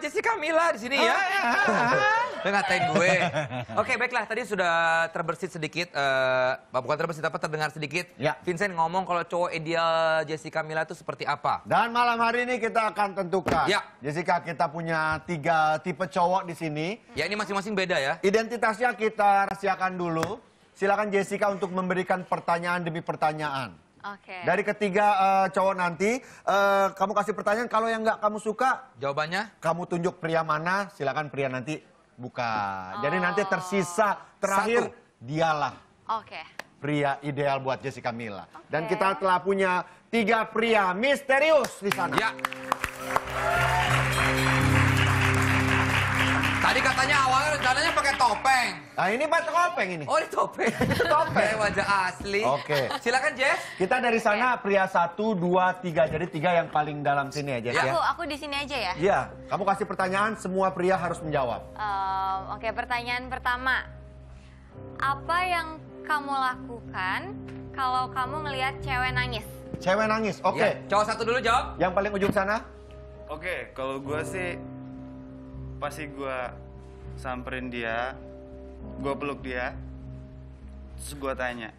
Jessica Mila di sini ya. Lu ngatain gue. Oke, baiklah. Tadi sudah terbersit sedikit, eh bukan terbersit apa terdengar sedikit. Ya. Vincent ngomong kalau cowok ideal Jessica Mila itu seperti apa? Dan malam hari ini kita akan tentukan. Ya. Jessica, kita punya tiga tipe cowok di sini. Ya ini masing-masing beda ya. Identitasnya kita rahasiakan dulu. Silakan Jessica untuk memberikan pertanyaan demi pertanyaan. Oke. Dari ketiga eh, cowok nanti, eh, kamu kasih pertanyaan. Kalau yang nggak kamu suka, Jawabannya? kamu tunjuk pria mana. Silakan pria nanti buka. Jadi Oh. nanti tersisa terakhir Satu. dialah Oke. pria ideal buat Jessica Mila. Dan Oke. kita telah punya tiga pria misterius di sana. Ya. Tadi katanya awalnya rencananya pakai topeng. Nah ini Pak Kopeng ini. Oh ini topeng. Topeng. Kayak wajah asli. Oke. Silakan Jess. Kita dari sana pria satu, dua, tiga. Jadi tiga yang paling dalam sini aja ya. Aku aku di sini aja ya. Iya, kamu kasih pertanyaan, semua pria harus menjawab. Ehm, Oke, pertanyaan pertama. Apa yang kamu lakukan kalau kamu ngelihat cewek nangis? Cewek nangis, oke. Ya, Cowok satu dulu jawab. Yang paling ujung sana, Oke, kalau gue sih pasti gue samperin dia, gue peluk dia, terus gue tanya,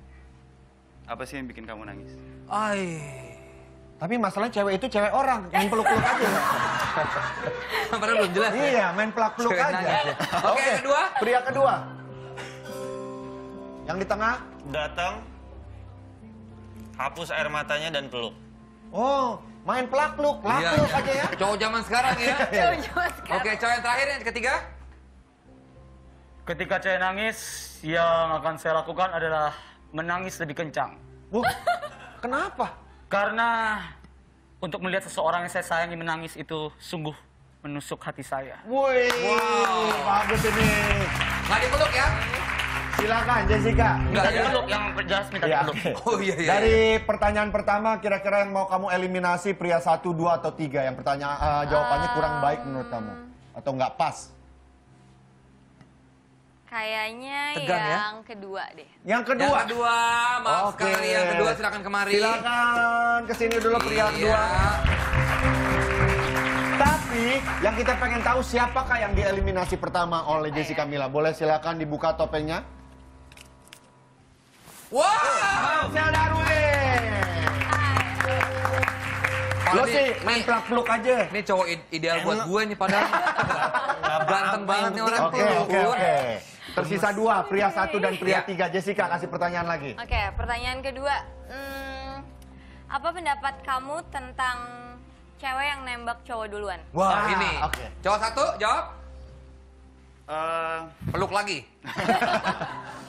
apa sih yang bikin kamu nangis? Ay. tapi masalahnya cewek itu cewek orang, main peluk-peluk aja. Padahal belum jelas. ya. iya, main peluk-peluk aja. ya. Oke, yang kedua. Pria kedua. Yang di tengah, datang hapus air matanya dan peluk oh, main pelak-peluk, Iya. pelak-peluk aja ya. Cowok zaman sekarang ya. Sekali. Oke, cowok yang terakhir yang ketiga. Ketika cewek nangis, yang akan saya lakukan adalah menangis lebih kencang. Wah, kenapa? Karena untuk melihat seseorang yang saya sayangi menangis itu sungguh menusuk hati saya. Wih, bagus ini. Nggak dipeluk ya? Silakan Jessica. Nggak Minta ya? dipeluk, yang jelas minta Iya, dipeluk. oke. Oh iya iya. Dari pertanyaan pertama, kira-kira yang mau kamu eliminasi pria satu, dua, atau tiga? Yang pertanyaan eh, jawabannya kurang baik menurut kamu, atau nggak pas? Kayaknya Tegang ya? yang kedua deh. Yang Yang kedua. kedua, maaf Oke. sekali. Yang kedua silakan kemari. Silakan ke sini dulu pria Iya. kedua. Tapi yang kita pengen tahu siapakah yang dieliminasi pertama oleh Jessica Mila? Boleh silakan dibuka topengnya. Wow. Lo sih main pelak-peluk aja. Ini cowok ideal buat gue nih padahal. Ganteng banget nih orang Oke, tuh. oke, oke. Tersisa dua, pria satu dan pria Ya. tiga. Jessica kasih pertanyaan lagi. Oke, pertanyaan kedua. Hmm, apa pendapat kamu tentang cewek yang nembak cowok duluan? Wah, Ah, ini. oke. Cowok satu, jawab. Eh, Peluk lagi.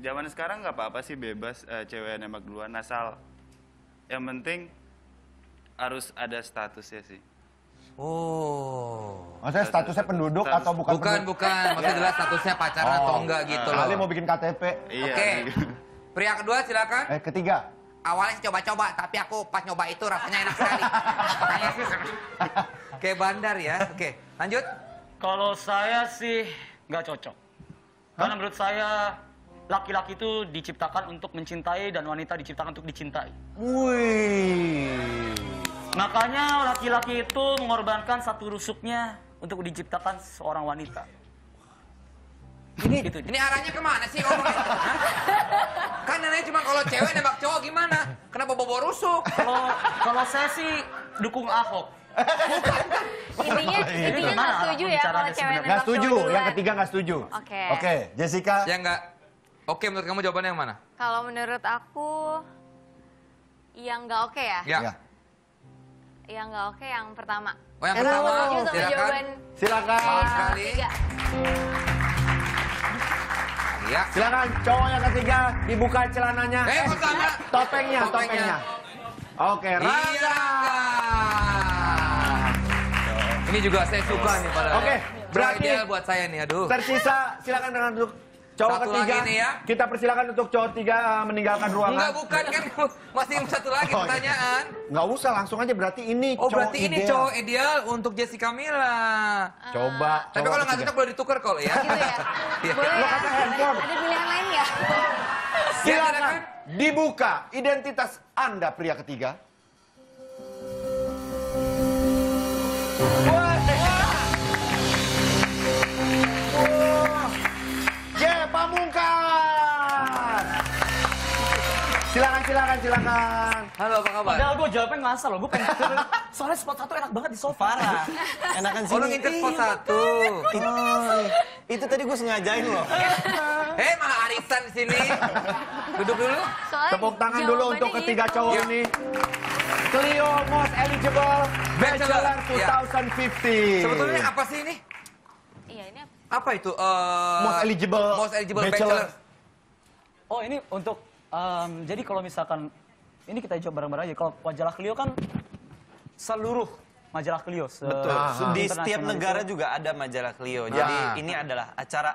zaman sekarang nggak apa-apa sih bebas eh, cewek nembak duluan, asal yang penting harus ada statusnya sih. Oh. Maksudnya statusnya penduduk Status- atau bukan? Bukan, penduduk? bukan. Maksudnya jelas statusnya pacaran atau Oh. enggak gitu loh. Kali mau bikin KTP. Iya. Oke. Pria kedua silakan. Eh, ketiga. Awalnya sih coba-coba, tapi aku pas nyoba itu rasanya enak sekali. Kayak Kayak bandar ya. Oke, lanjut. Kalau saya sih nggak cocok. Karena menurut saya laki-laki itu diciptakan untuk mencintai dan wanita diciptakan untuk dicintai. Wih. Makanya laki-laki itu mengorbankan satu rusuknya untuk diciptakan seorang wanita. Ini Gitu. Ini arahnya ke mana sih ngomongnya? Hah? kan nanya cuma kalau cewek nembak cowok gimana? Kenapa bobo rusuk? Kalau kalau saya sih dukung Ahok. Intinya, intinya nggak setuju ya kalau cewek sebenarnya? nembak nggak setuju. Yang ketiga nggak setuju. Oke. Oke, Jessica. Ya enggak. Oke, menurut kamu jawabannya yang mana? Kalau menurut aku yang nggak oke ya? Ya. Ya. Yang nggak oke yang pertama. Oh, yang Enak. pertama, sama silakan. jawaban Silakan. Yang sekali. ketiga. Ya. Silakan cowok yang ketiga dibuka celananya. Eh, sama? Topengnya, Topengnya. topengnya. Oke, Rangga. Iya. Ini juga saya suka nih padahal. Oke, berarti- buat saya nih, aduh. Tersisa silakan dengan untuk cowok Satu ketiga. lagi nih ya. Kita persilakan untuk cowok tiga uh, meninggalkan ruangan. Enggak, bukan kan masih satu lagi Oh, iya. pertanyaan. Nggak usah langsung aja berarti ini Oh, cowok berarti ini ideal. cowok ideal untuk Jessica Mila. Coba. Tapi kalau nggak cocok boleh ditukar kalau ya. Gitu ya? Iya. Boleh Lo ya? kata handphone. Ada pilihan lain ya? Silakan dibuka identitas Anda pria ketiga. Wah, silakan silakan. Halo, apa kabar? Padahal gue jawabnya ngasal loh, gue pengen Soalnya spot satu enak banget di sofa. Parah. Enakan Oh, lu sini. ngincer spot satu. Oh, itu tadi gue sengajain loh. Hei, malah arisan di sini. Duduk dulu. Soalnya Tepuk tangan dulu untuk ketiga cowok Ya. ini. Clio Most Eligible Bachelor. Bachelor Ya. 2050. Sebetulnya apa sih ini? Iya, ini apa? Apa itu? Eh, Most eligible Most eligible bachelor. bachelor. Oh ini untuk, em, jadi kalau misalkan, ini kita coba bareng-bareng aja. Kalau majalah Clio kan seluruh majalah Clio. Se Betul. Ah, Di setiap itu. negara juga ada majalah Clio. Jadi Ah. ini adalah acara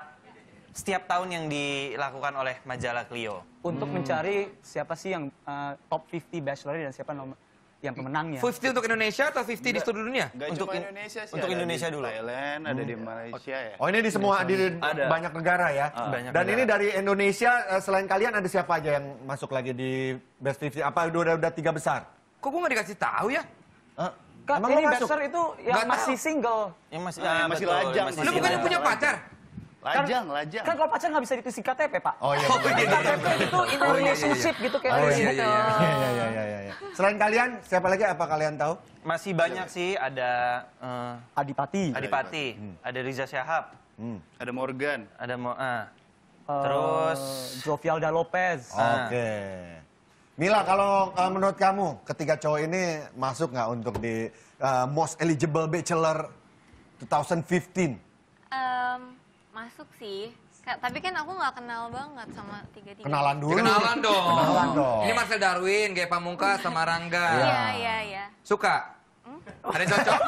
setiap tahun yang dilakukan oleh majalah Clio. Untuk mencari siapa sih yang eh, top 50 bachelor dan siapa nom- yang pemenangnya. 50 untuk Indonesia atau 50 di seluruh dunia? Gak Untuk cuma in- Indonesia sih. untuk ada Indonesia di dulu. Thailand, ada di Malaysia ya. Oh ini di semua di Ada. banyak negara ya. Banyak Dan negara. ini dari Indonesia eh, selain kalian ada siapa aja yang masuk lagi di Best 50? Apa udah udah tiga besar? Kok gue gak dikasih tahu ya? Hah? Kan Emang ini lo masuk? bachelor itu yang Nggak masih tahu. single. Yang masih, Ah, yang masih lajang. Lu bukannya punya pacar? Lajang, lajang. Kan kalau pacar nggak bisa ditulis KTP, Pak. Oh iya. Oh, iya, iya, KTP itu in Oh, iya, iya, relationship gitu kayak Oh iya, gitu. iya, iya. Iya iya iya iya iya. Selain kalian siapa lagi apa kalian tahu? Masih banyak sih ada eh, Adipati. Adipati, ada Riza Syahab, Hmm. Ada Morgan. ada Mo ah. eh, Terus Jovialda Lopez. Oke. Mila kalau eh, menurut kamu ketiga cowok ini masuk nggak untuk di eh, Most Eligible Bachelor 2015? Em, masuk sih. Ka- tapi kan aku nggak kenal banget sama tiga-tiga. Kenalan dulu. Kenalan dong. Kenalan dong. Ini Marcel Darwin, Gaya Pamungkas sama Rangga. Iya, iya, iya. Suka? Ada yang cocok?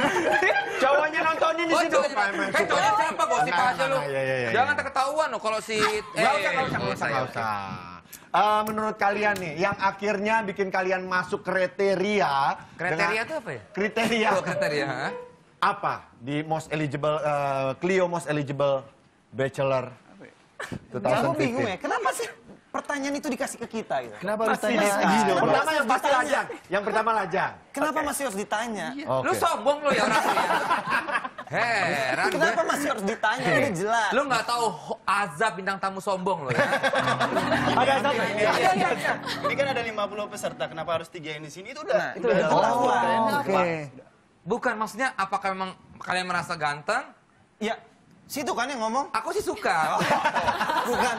Cowoknya nontonin di Oh, situ. cowok, Main- main kan suka. cowoknya siapa gosip Nah, aja nah, lu. nah, iya, iya, iya. Jangan ketahuan loh kalau si... Nggak usah, nggak usah, nggak usah, nggak usah. Eh, menurut kalian nih, yang akhirnya bikin kalian masuk kriteria... Kriteria dengan- itu apa ya? Kriteria Oh, kriteria. ha? Apa di most eligible, eh, Clio most eligible bachelor Aku bingung ya, 2015? kenapa sih pertanyaan itu dikasih ke kita gitu? Kenapa harus tanya gitu? Pertama yang pasti lajang. Yang pertama lajang. Kenapa masih harus ditanya? Oke. Lu sombong lu ya orang ya. Heran gue. Kenapa masih harus ditanya? Ini jelas. Lu nggak tahu azab bintang tamu sombong lo ya. Ada. Iya, iya, iya. Ini kan ada 50 peserta, kenapa harus tiga yang di sini? Itu udah, Nah, udah itu udah ketahuan. Oh, Oke. Bukan maksudnya apakah memang kalian merasa ganteng? Ya, situ kan yang ngomong. Aku sih suka. Bukan,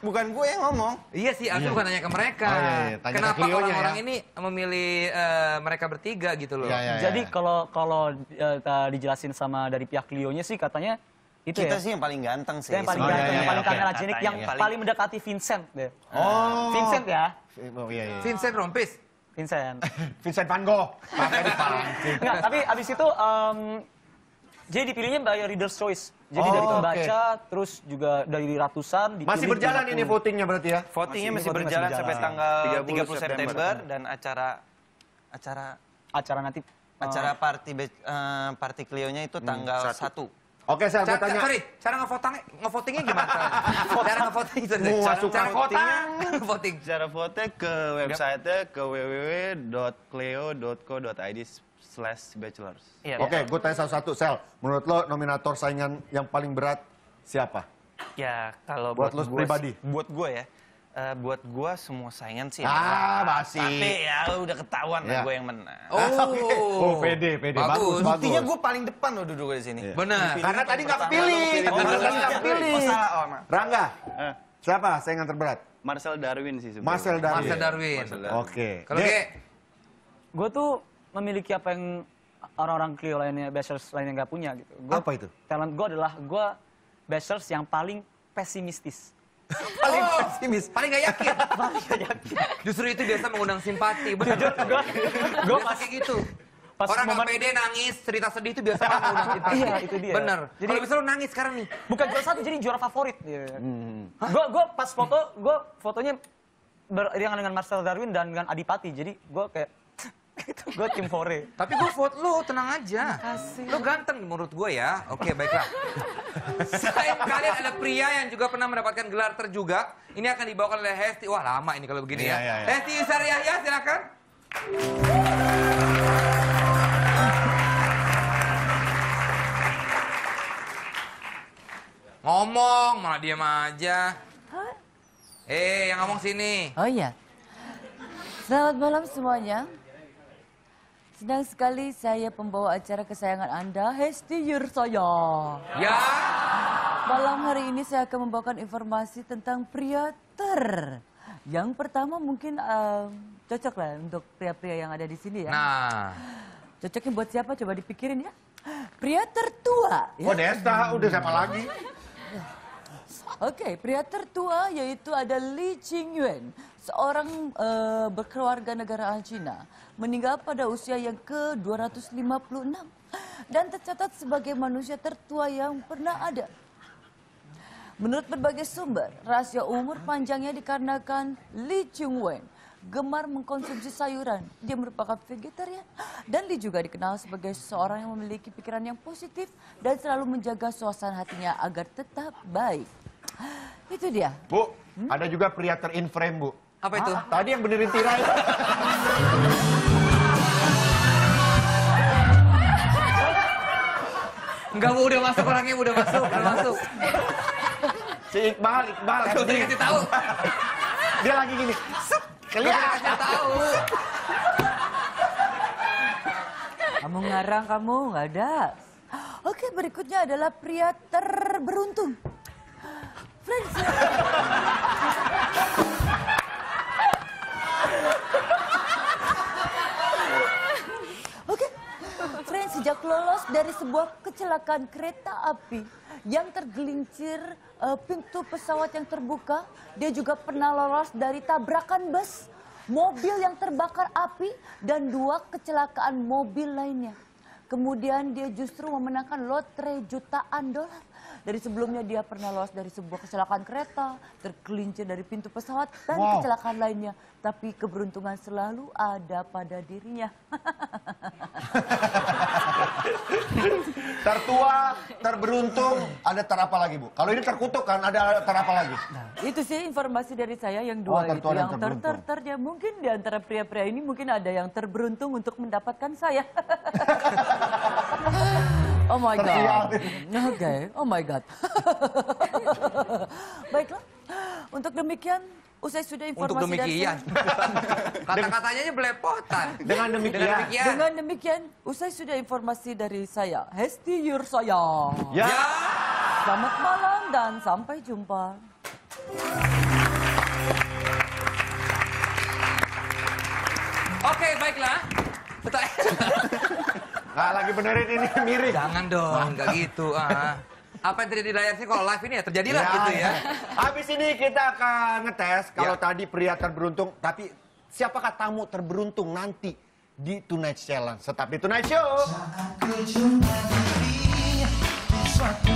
bukan gue yang ngomong. Iya sih, aku bukan nanya ke mereka. Oh, iya, iya. Tanya ke Kenapa Clio-nya orang-orang ya. ini memilih eh, mereka bertiga gitu loh? Iya, iya, iya. Jadi kalau kalau eh, ta- dijelasin sama dari pihak Clio-nya sih katanya itu Kita ya. sih yang paling ganteng sih. yang paling Oh, iya, ganteng, iya, yang paling oke. kameragenik, yang Katanya. paling mendekati Vincent deh. Oh. Vincent ya, Oh, iya, iya. Vincent Rompis. Vincent. Vincent Van Gogh. Enggak, tapi abis itu em, jadi dipilihnya by reader's choice. Jadi Oh, dari pembaca, terus juga dari ratusan. dipilih Masih berjalan 30. ini votingnya berarti ya? Votingnya Masih- masih, voting masih berjalan berjalan. sampai tanggal 30 30 September, dan acara acara Acara nanti. acara party be- eh, party Clio-nya itu tanggal 1. Oke, saya mau Cara, tanya. sorry, cara ngevotingnya, ngevotingnya gimana? cara ngevoting. Mau cara, cara voting. voting. Cara vote ke website-nya ke www.cleo.co.id slash bachelors. Iya. Oke, gue tanya satu-satu. Sel, menurut lo nominator saingan yang paling berat siapa? Ya, kalau Buat gua pribadi? Buat gue ya. Eh, buat gue semua saingan sih. Ah, basi. Tapi ya udah ketahuan Ya. lah gue yang menang. Oh, Oke. Oh, pede, pede. Bagus, Bagus. Buktinya gue paling depan loh duduk di sini. Iya. Benar. Karena tadi nggak kepilih. pilih. Karena Oh, tadi nggak iya. kepilih. Oh, salah. Oh. Rangga, Eh, siapa saingan terberat? Marcel Darwin sih sebenarnya. Marcel Darwin. Marcel Darwin. Darwin. Oke. Kalau Ge, Gue tuh memiliki apa yang orang-orang Clio lainnya, bachelors lainnya nggak punya gitu. Gua, Apa itu? Talent gue adalah gue bachelors yang paling pesimistis. paling pesimis, paling gak yakin. Justru itu biasa mengundang simpati. Benar. Gue pas kayak gitu. pas Orang momen- nggak pede nangis, cerita sedih itu biasa kan mengundang simpati. Iya, itu dia. Bener. Jadi- Kalau bisa lu nangis sekarang nih. bukan juara satu jadi juara favorit. Hmm. Gue gue pas foto gue fotonya beriringan dengan Marcel Darwin dan dengan Adipati. Jadi gue kayak gue tim Fore. Tapi gue vote lu, tenang aja. Lu ganteng menurut gue ya. Oke, baiklah. Selain kalian ada pria yang juga pernah mendapatkan gelar terjugak. Ini akan dibawakan oleh Hesti. Wah, lama ini kalau begini Iya, ya. iya, iya. Hesti Yusar Yahya, silakan. Ngomong, malah diam aja. Eh, yang ngomong sini. Oh iya. Selamat malam semuanya. Senang sekali saya pembawa acara kesayangan Anda, Hesti Yursaya. Ya. Malam hari ini saya akan membawakan informasi tentang pria ter. Yang pertama mungkin em, cocok lah untuk pria-pria yang ada di sini ya. Nah. Cocoknya buat siapa? Coba dipikirin ya. Pria tertua. Ya. Oh Desta, udah siapa lagi? Oke, pria tertua yaitu ada Li Qingyuan, seorang eh, berkeluarga negaraan Cina, meninggal pada usia yang ke-256 dan tercatat sebagai manusia tertua yang pernah ada. Menurut berbagai sumber, rahasia umur panjangnya dikarenakan Li Qingyuan gemar mengkonsumsi sayuran. Dia merupakan vegetarian dan Li juga dikenal sebagai seorang yang memiliki pikiran yang positif dan selalu menjaga suasana hatinya agar tetap baik. Itu dia. Bu, ada juga pria terinframe, Bu. Apa itu? Tadi yang benerin tirai. Enggak, Bu, udah masuk orangnya, udah masuk, udah masuk. Si Iqbal, Iqbal. Udah dikasih tahu. Dia lagi gini. Kelihatan. tahu. Kamu ngarang kamu nggak ada. Oke berikutnya adalah pria terberuntung. Friends. Sejak lolos dari sebuah kecelakaan kereta api yang tergelincir eh, pintu pesawat yang terbuka, dia juga pernah lolos dari tabrakan bus, mobil yang terbakar api, dan dua kecelakaan mobil lainnya. Kemudian dia justru memenangkan lotre jutaan dolar. Dari sebelumnya dia pernah lolos dari sebuah kecelakaan kereta, tergelincir dari pintu pesawat, dan Wow. kecelakaan lainnya. Tapi keberuntungan selalu ada pada dirinya. Tertua, terberuntung, ada ter apa lagi, Bu? Kalau ini terkutuk kan, ada ter apa lagi? Itu sih informasi dari saya yang Oh, dua itu. tertua dan Yang ter, ter, ter, ya mungkin di antara pria-pria ini mungkin ada yang terberuntung untuk mendapatkan saya. oh my God. Oke, oh my God. Baiklah, untuk demikian usai sudah informasi Untuk dari demikian. saya. Kata-katanya aja belepotan. Dengan demikian. Dengan demikian. Dengan demikian, usai sudah informasi dari saya, Hesti Yursaya. Ya. Ya. Selamat malam dan sampai jumpa. Oke, baiklah. Betul. Nggak lagi benerin ini miring. Jangan dong, nggak gitu. Ah apa yang terjadi di layar sih kalau live ini ya terjadilah ya, gitu ya. Habis ini kita akan ngetes kalau ya. tadi pria terberuntung, tapi siapakah tamu terberuntung nanti di Tonight Challenge. Tetap Tonight Show. Saat diri, suatu